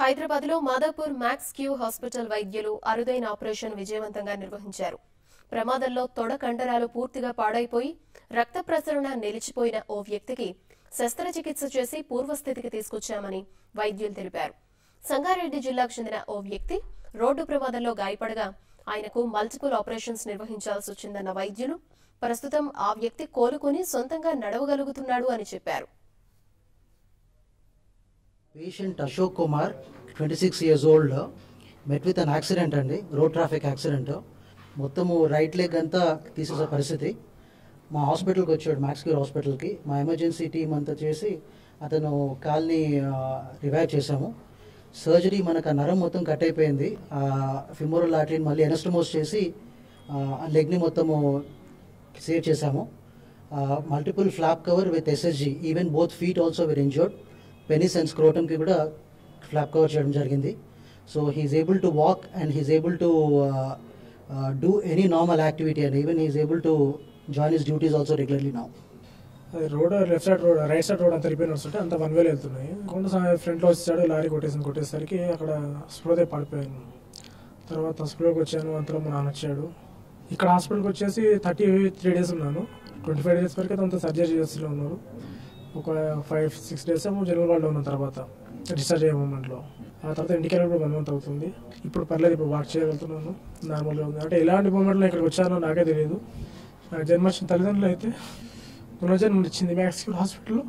హైదరాబాద్లో Madhapur max queue hospital వైద్యులు అరుదైన ఆపరేషన్ విజయవంతంగా నిర్వహించారు. ప్రమాదంలో తొడ కండరాలు పూర్తిగా పాడైపోయి రక్త ప్రసరణ నిలిచిపోయిన ఓ వ్యక్తికి శస్త్రచికిత్స చేసి పూర్వస్థితికి తీసుకొచ్చామని వైద్యులు తెలిపారు. సంగారెడ్డి జిల్లాకు చెందిన ఓ వ్యక్తి రోడ్డు ప్రమాదంలో గాయపడగా ఆయనకు మల్టిపుల్ ఆపరేషన్స్ నిర్వహించాల్సి వచ్చిందన్న వైద్యులు ప్రస్తుతం ఆ వ్యక్తి కోలుకుని సొంతంగా నడవగలుగుతున్నాడు అని చెప్పారు. Patient Ashok Kumar twenty six years old met with an accident అండి రోడ్ ట్రాఫిక్ యాక్సిడెంట్ మొత్తము రైట్ లెగ్ అంతా తీసేసే పరిస్థితి. మా హాస్పిటల్కి వచ్చాడు మ్యాక్స్ క్యూర్ హాస్పిటల్కి మా ఎమర్జెన్సీ టీం అంతా చేసి అతను కాల్ని రివైవ్ చేశాము. సర్జరీ మనకు ఆ నరం మొత్తం కట్ అయిపోయింది. ఫిమోరల్ లాటిన్ మళ్ళీ ఎనస్టమోస్ చేసి ఆ లెగ్ని మొత్తము సేవ్ చేశాము. Multiple flap cover with SSG even both feet also were injured penis and స్క్రోటమ్కి కూడా ఫ్లాప్ కవర్ చేయడం జరిగింది. So he's able to walk and he's able to do any normal activity and even he's able to join his duties also regularly now road left side road right side road అంత repair వస్తుంటే అంత one వేలు వెళ్తున్నాయి. కొండ ఫ్రంట్లో వచ్చాడు lorry కొట్టేసింది కొట్టేసరికి అక్కడ స్పృహదే పడిపోయాను. తర్వాత స్పృహకి వచ్చాను అంతలో మా నాన్న వచ్చాడు. ఇక్కడ హాస్పిటల్కి వచ్చేసి థర్టీ త్రీ డేస్ ఉన్నాను. ట్వంటీ ఫైవ్ డేస్ వరకు అంత సర్జరీ చేస్తూనే ఉన్నారు. ఒక ఫైవ్ సిక్స్ డేస్ ఏమో జనరల్ వార్డులో ఉన్న తర్వాత డిశ్చార్జ్ అయ్యే మూమెంట్లో ఆ తర్వాత ఇంటికి వెళ్ళినప్పుడు వన్ మంత్ అవుతుంది. ఇప్పుడు పర్లేదు ఇప్పుడు వాక్ చేయగలుగుతున్నాను. నార్మల్గా ఉంది. అంటే ఎలాంటి మూమెంట్లో ఇక్కడికి వచ్చానో నాకే తెలియదు. నాకు జన్మ వచ్చిన తల్లిదండ్రులు అయితే పునర్జన్మ ఇచ్చింది మ్యాక్స్ హాస్పిటల్లో